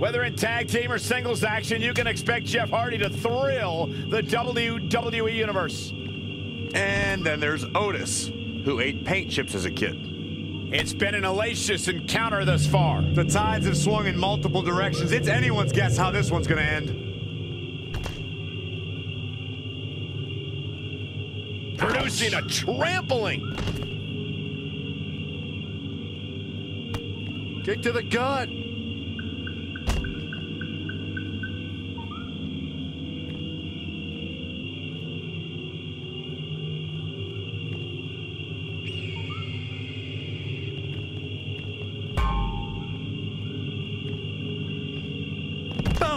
Whether in tag team or singles action, you can expect Jeff Hardy to thrill the WWE Universe. And then there's Otis, who ate paint chips as a kid. It's been an hellacious encounter thus far. The tides have swung in multiple directions. It's anyone's guess how this one's going to end. Producing a trampling. Kick to the gut.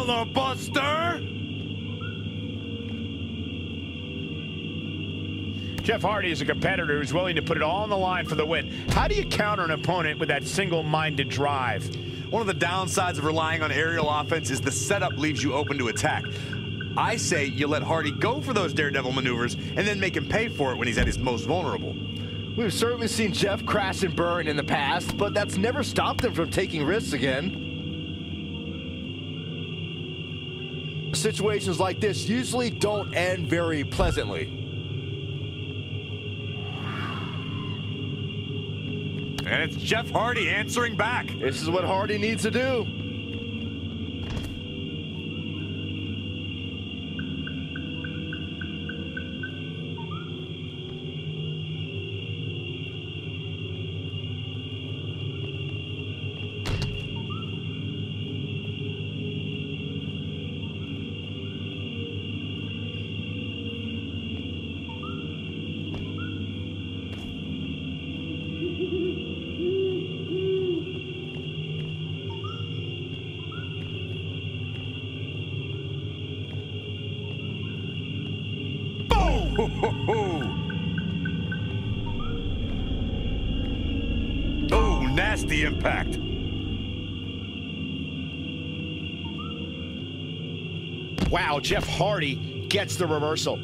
Hello, Buster! Jeff Hardy is a competitor who's willing to put it all on the line for the win. How do you counter an opponent with that single-minded drive? One of the downsides of relying on aerial offense is the setup leaves you open to attack. I say you let Hardy go for those daredevil maneuvers and then make him pay for it when he's at his most vulnerable. We've certainly seen Jeff crash and burn in the past, but that's never stopped him from taking risks again. Situations like this usually don't end very pleasantly. And it's Jeff Hardy answering back. This is what Hardy needs to do. Oh, nasty impact. Wow, Jeff Hardy gets the reversal.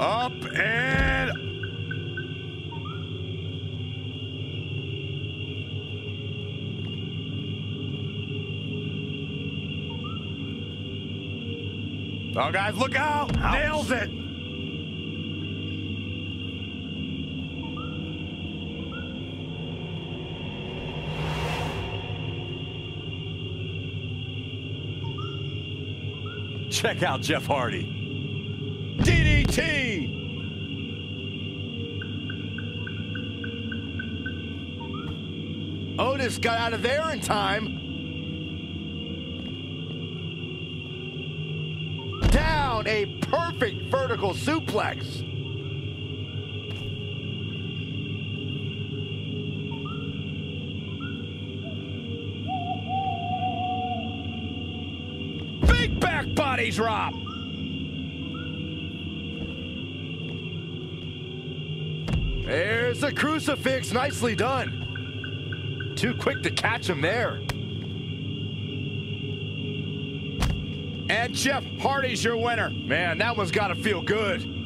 Up and Oh, guys, look out! Nails it! Check out Jeff Hardy. DDT! Otis got out of there in time. Down a perfect vertical suplex. Big back body drop. There's the crucifix. Nicely done. Too quick to catch him there. And Jeff Hardy's your winner. Man, that one's got to feel good.